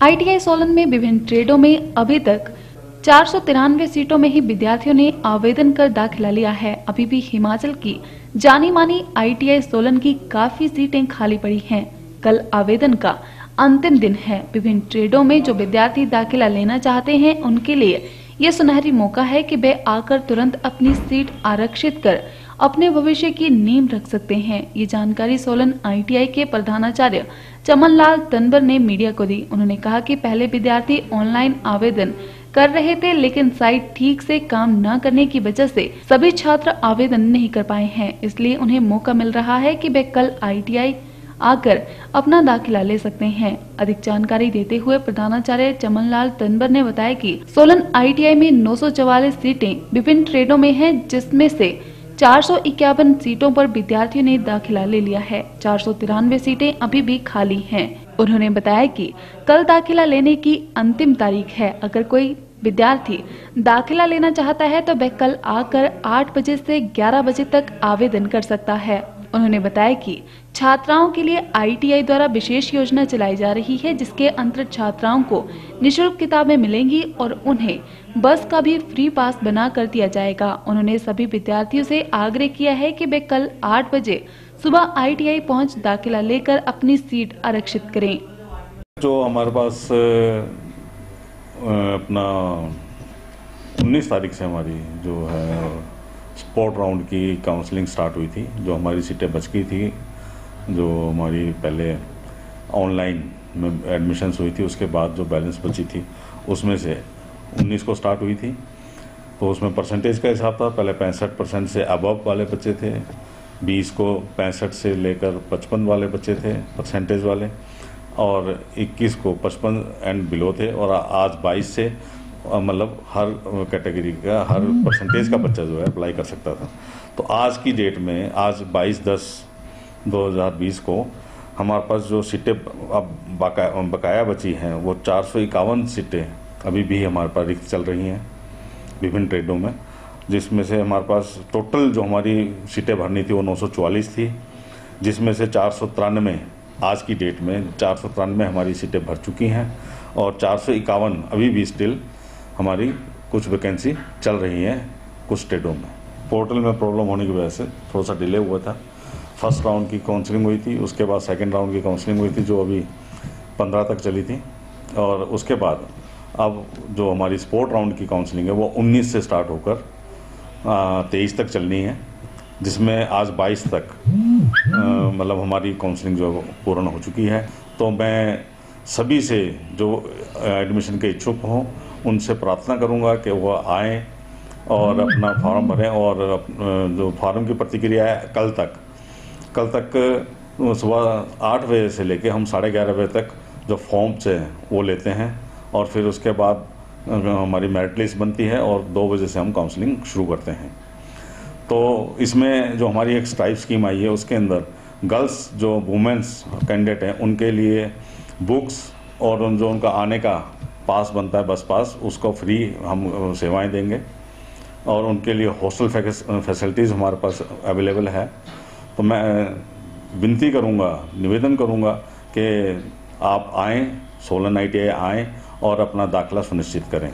ITI Solan में विभिन्न ट्रेडों में अभी तक चार सौ तिरानवे सीटों में ही विद्यार्थियों ने आवेदन कर दाखिला लिया है। अभी भी हिमाचल की जानी मानी आईटीआई सोलन की काफ़ी सीटें खाली पड़ी हैं। कल आवेदन का अंतिम दिन है। विभिन्न ट्रेडों में जो विद्यार्थी दाखिला लेना चाहते हैं, उनके लिए ये सुनहरी मौका है कि वे आकर तुरंत अपनी सीट आरक्षित कर अपने भविष्य की नींव रख सकते हैं। ये जानकारी सोलन आईटीआई के प्रधानाचार्य चमन लाल तनवर ने मीडिया को दी। उन्होंने कहा कि पहले विद्यार्थी ऑनलाइन आवेदन कर रहे थे, लेकिन साइट ठीक से काम न करने की वजह से सभी छात्र आवेदन नहीं कर पाए हैं। इसलिए उन्हें मौका मिल रहा है कि वे कल आईटीआई आकर अपना दाखिला ले सकते हैं। अधिक जानकारी देते हुए प्रधानाचार्य चमनलाल तनबर ने बताया कि सोलन आईटीआई में नौ सौ चौवालीस सीटें विभिन्न ट्रेडों में हैं, जिसमें से चार सौ इक्यावन सीटों पर विद्यार्थियों ने दाखिला ले लिया है। चार सौ तिरानवे सीटें अभी भी खाली हैं। उन्होंने बताया कि कल दाखिला लेने की अंतिम तारीख है। अगर कोई विद्यार्थी दाखिला लेना चाहता है तो वह कल आकर 8 बजे से 11 बजे तक आवेदन कर सकता है। उन्होंने बताया कि छात्राओं के लिए आईटीआई द्वारा विशेष योजना चलाई जा रही है, जिसके अंतर्गत छात्राओं को निशुल्क किताबें मिलेंगी और उन्हें बस का भी फ्री पास बना कर दिया जाएगा। उन्होंने सभी विद्यार्थियों से आग्रह किया है कि वे कल आठ बजे सुबह आईटीआई पहुँच दाखिला लेकर अपनी सीट आरक्षित करें। जो हमारे पास अपना 19 तारीख से हमारी जो है स्पोर्ट राउंड की काउंसलिंग स्टार्ट हुई थी, जो हमारी सीटें बच गई थी, जो हमारी पहले ऑनलाइन में एडमिशन्स हुई थी, उसके बाद जो बैलेंस बची थी, उसमें से 19 को स्टार्ट हुई थी। तो उसमें परसेंटेज का हिसाब था, पहले पैंसठ परसेंट से अबव वाले बच्चे थे 20 को पैंसठ से लेकर पचपन वाले बच्चे थे परसेंटेज वाले, और 21 को पचपन एंड बिलो थे, और आज 22 से मतलब हर कैटेगरी का हर परसेंटेज का बच्चा जो है अप्लाई कर सकता था। तो आज की डेट में आज 22 दस 2020 को हमारे पास जो सीटें अब बकाया बकाया बची हैं वो चार सौ इक्यावन सीटें अभी भी हमारे पास रिक्त चल रही हैं विभिन्न ट्रेडों में जिसमें से हमारे पास टोटल जो हमारी सीटें भरनी थी वो नौ थी जिसमें से चार सौ तिरानवे आज की डेट में चार सौ तिरानवे हमारी सीटें भर चुकी हैं और चार सौ इक्यावन अभी भी स्टिल हमारी कुछ वैकेंसी चल रही हैं कुछ स्टेटों में। पोर्टल में प्रॉब्लम होने की वजह से थोड़ा सा डिले हुआ था। फ़र्स्ट राउंड की काउंसलिंग हुई थी, उसके बाद सेकेंड राउंड की काउंसलिंग हुई थी, जो अभी पंद्रह तक चली थी। और उसके बाद अब जो हमारी स्पोर्ट राउंड की काउंसलिंग है, वो उन्नीस से स्टार्ट होकर तेईस तक चलनी है, जिसमें आज बाईस तक मतलब हमारी काउंसलिंग जो पूर्ण हो चुकी है। तो मैं सभी से जो एडमिशन के इच्छुक हों उनसे प्रार्थना करूँगा कि वह आए और अपना फॉर्म भरें और जो फॉर्म की प्रतिक्रिया है कल तक। कल तक सुबह आठ बजे से लेके हम साढ़े ग्यारह बजे तक जो फॉर्म्स हैं वो लेते हैं और फिर उसके बाद हमारी मेरिट लिस्ट बनती है और दो बजे से हम काउंसलिंग शुरू करते हैं। तो इसमें जो हमारी एक स्ट्राइप स्कीम आई है उसके अंदर गर्ल्स जो वुमेंस कैंडिडेट हैं उनके लिए बुक्स और उन जो उनका आने का पास बनता है, बस पास, उसको फ्री हम सेवाएँ देंगे। और उनके लिए हॉस्टल फैसिलिटीज़ हमारे पास अवेलेबल है। तो मैं विनती करूँगा, निवेदन करूँगा कि आप आएँ सोलन आई आएँ, और अपना दाखिला सुनिश्चित करें।